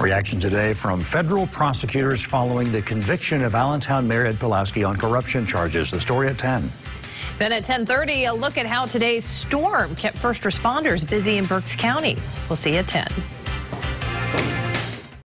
Reaction today from federal prosecutors following the conviction of Allentown Mayor Ed Pawlowski on corruption charges. The story at 10. Then at 10:30, a look at how today's storm kept first responders busy in Berks County. We'll see you at 10.